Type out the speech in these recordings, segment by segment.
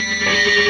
Música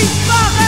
Disparaître